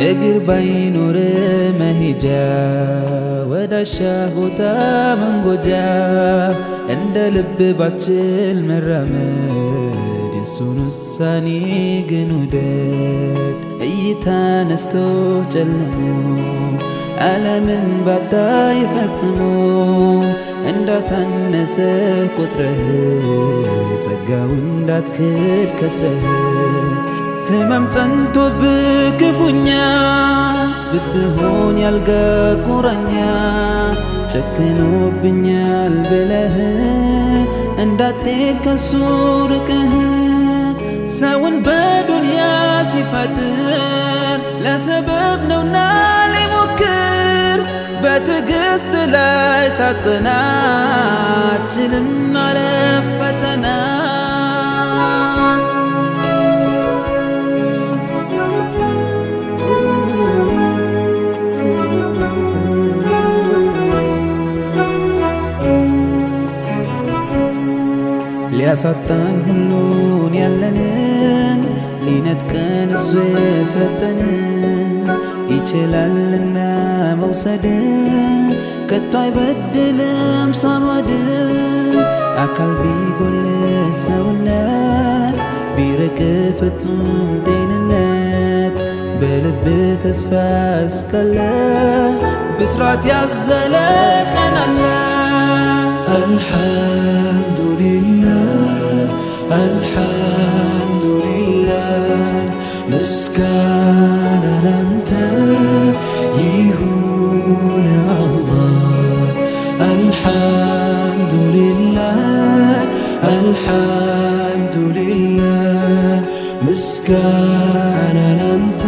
ባይኖር መሄጃ ወዳሻ ቦታ መንጎጃ እንደ ልብ ባችል መራመድ የሱን ውሳኔ ግን ውደድ። እይታ ነስቶ ጨልሞ ዓለምን ባታይ ፈጽሞ እንዳሳነሰ ቆጥረህ ጸጋው እንዳትክድ ከስረህ ህመም ጸንቶብህ ክፉኛ ብትሆን ያልጋ ቁራኛ ጨክኖብኛል ብለህ እንዳትሄድ ከሱ ርቀህ ሰውን በዱንያ ሲፈጥር ለሰበብ ነውና ሊሞክር በትዕግሥት ላይ ሳጽና አችልም ማለፍ ፈተና ሊያሳጣን ሁሉን ያለንን ሊነጥቀን እሱ የሰጠንን ይችላልና መውሰድ ከቶ አይበድልም ሳማድ አካል ቢጎል ሰውነት ቢርቅ ፍጹም ጤንነት በልብ ተስፋ እስካለ ብስራት ያዘለ ቀን አለ አልሐምዱሊላህ ምስጋና ላንተ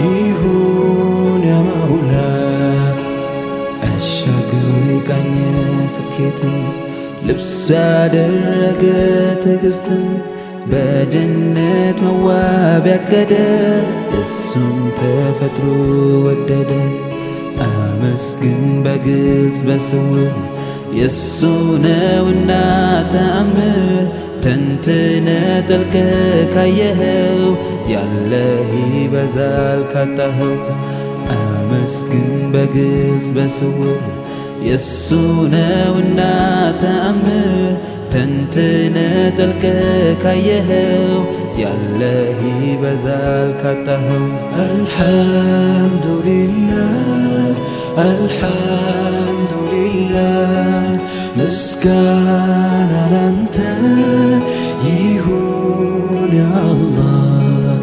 ይሁን ያማውላ አሻግሮ የቃኘ ስኬትን ልብሱ ያደረገ ትዕግስትን በጀነት መዋብ ያገደ እሱም ተፈጥሮ ወደደ። አመስግን በግልጽ በስውር የሱነውና ተአምር ተንትነ ጠልቀ ካየኸው ያለህ ይበዛል ካጣኸው አመስግን በግልጽ በስውር የሱነውና ተአምር ተንትነ ጠልቀ ካየኸው ያለህ ይበዛል ካጣኸው አልሐምዱሊላህ አልሐምዱሊላህ مسكان أنت يهون يا الله.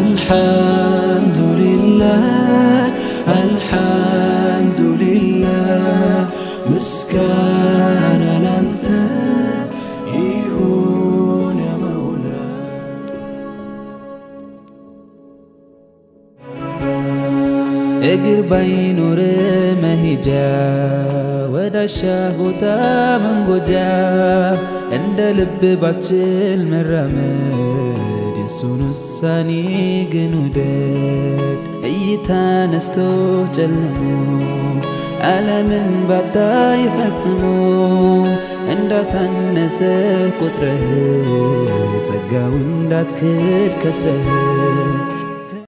الحمد لله الحمد لله. مسكان እግር ባይኖር መሄጃ ወዳሻ ቦታ መንጎጃ እንደ ልብ ባችል መራመድ የሱን ውሳኔ ግን ውደድ። እይታ ነስቶ ጨልሞ ዓለምን ባታይ ፈጽሞ እንዳሳነሰ ቆጥረህ ጸጋው እንዳትክድ ከስረህ